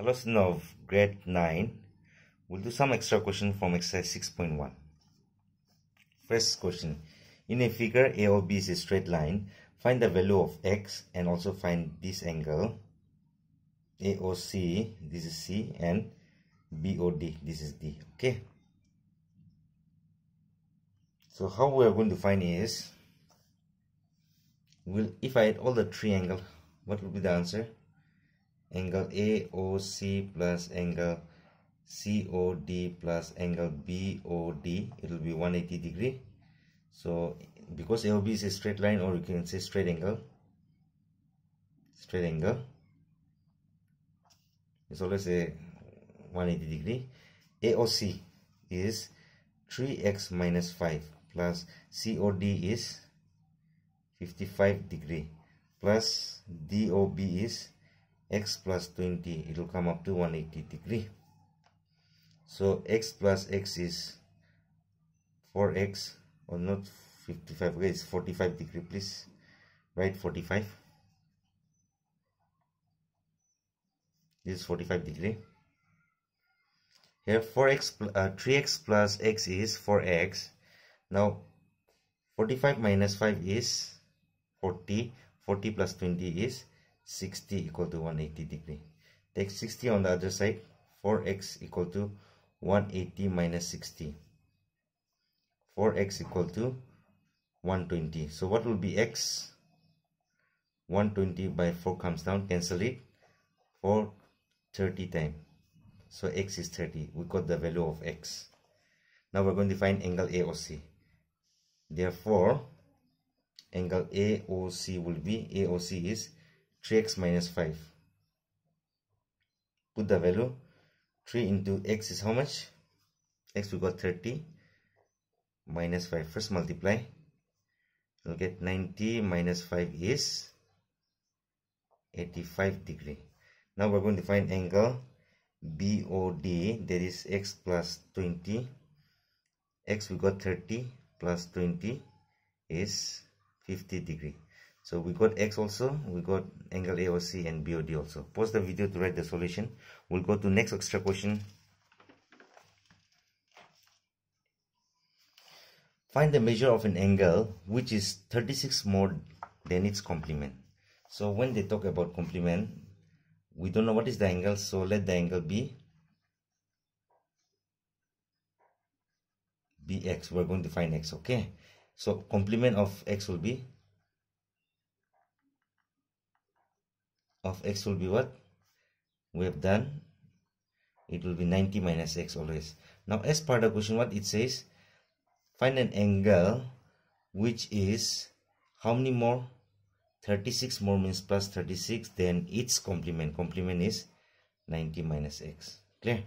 Students of grade 9. We'll do some extra question from exercise 6.1. First question. In a figure AOB is a straight line. Find the value of x and also find this angle. AOC, this is C and BOD, this is D. Okay. So how we are going to find is, will if I add all the three angles, what will be the answer? Angle AOC plus angle COD plus angle BOD it will be 180 degree. So because AOB is a straight line or you can say straight angle straight angle it's always a 180 degree. AOC is 3x minus 5 plus COD is 55 degree plus DOB is x plus 20 it will come up to 180 degree. So x plus x is 4x or not 55 okay it's 45 degree please. Right 45 this is 45 degree. Here 4x uh, 3x plus x is 4x now 45 minus 5 is 40 40 plus 20 is 60 equal to 180 degree. Take 60 on the other side. 4x equal to 180 minus 60. 4x equal to 120. So what will be x? 120 by 4 comes down. Cancel it. 4 30 time. So x is 30. We got the value of x. Now we're going to find angle AOC. Therefore, angle AOC will be AOC is 3x minus 5 put the value 3 into x is how much? x we got 30 minus 5 first multiply. You'll get 90 minus 5 is 85 degree. Now we're going to find angle BOD that is x plus 20 x we got 30 plus 20 is 50 degree so we got x also, we got angle AOC and BOD also. Pause the video to write the solution. We'll go to next extra question. Find the measure of an angle which is 36 more than its complement. So when they talk about complement, we don't know what is the angle, so let the angle be bx. We're going to find x, okay? So complement of x will be of x will be what? We have done. It will be 90 minus x always. Now as part of the question what it says find an angle which is how many more? 36 more means plus 36 then its complement. Complement is 90 minus x. Clear?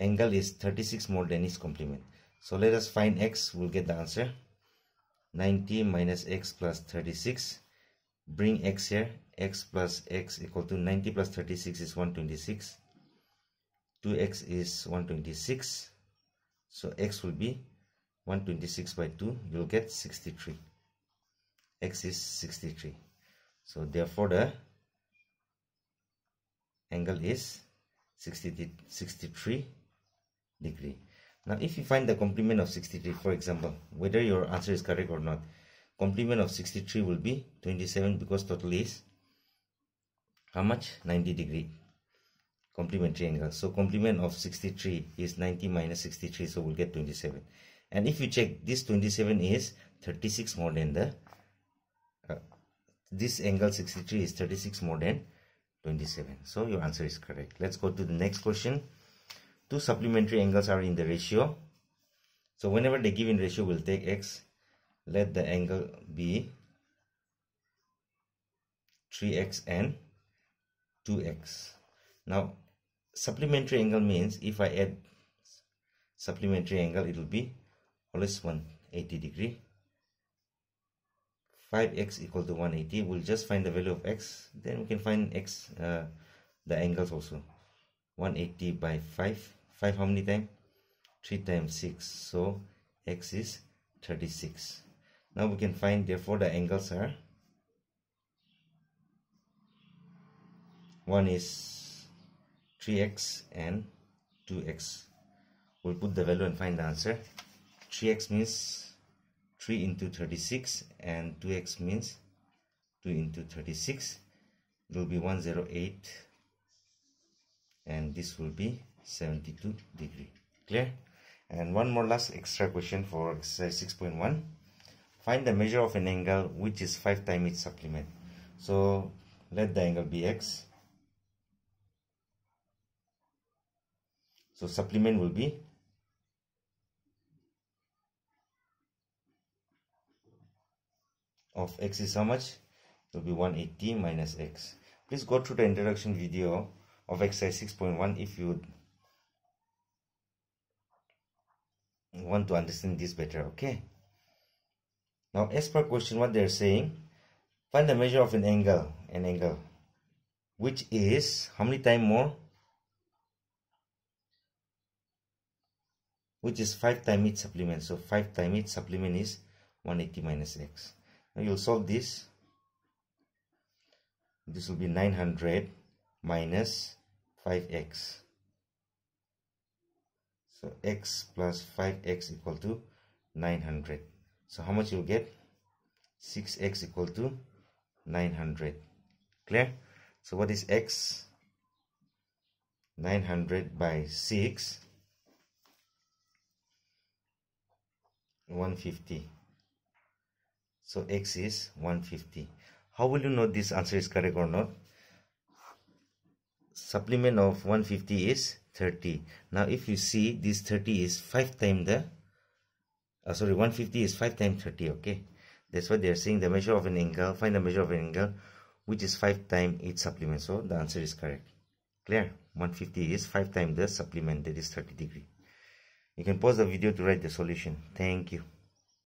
Angle is 36 more than its complement. So let us find x. We'll get the answer. 90 minus x plus 36 bring x here x plus x equal to 90 plus 36 is 126 2x is 126 so x will be 126 by 2 you'll get 63 x is 63 so therefore the angle is 60, 63 degree. Now if you find the complement of 63 for example whether your answer is correct or not complement of 63 will be 27 because total is how much? 90 degree. Complementary angle. So complement of 63 is 90 minus 63 so we'll get 27 and if you check this 27 is 36 more than the uh, this angle 63 is 36 more than 27 so your answer is correct. Let's go to the next question. Two supplementary angles are in the ratio. So whenever they give in ratio we'll take x let the angle be 3x and 2x now supplementary angle means if I add supplementary angle it will be always 180 degree. 5x equal to 180 we'll just find the value of x then we can find x uh, the angles also. 180 by 5 5 how many times? 3 times 6 so x is 36 now we can find therefore the angles are one is 3x and 2x we'll put the value and find the answer. 3x means 3 into 36 and 2x means 2 into 36 it will be 108 and this will be 72 degree. Clear? And one more last extra question for exercise 6.1 find the measure of an angle which is 5 times its supplement. So let the angle be x. So supplement will be of x is how much? It will be 180 minus x. Please go through the introduction video of exercise 6.1 if you want to understand this better okay now as per question what they're saying find the measure of an angle an angle which is how many time more? Which is 5 times its supplement. So 5 times its supplement is 180 minus x. Now you'll solve this. This will be 900 minus 5x so x plus 5x equal to 900 so how much you'll get? 6x equal to 900 clear? So what is x? 900 by 6 150 so x is 150 how will you know this answer is correct or not? Supplement of 150 is 30 now if you see this 30 is 5 times the uh, sorry 150 is 5 times 30 okay? That's what they're saying the measure of an angle find the measure of an angle which is 5 times its supplement. So the answer is correct. Clear? 150 is 5 times the supplement that is 30 degree. You can pause the video to write the solution. Thank you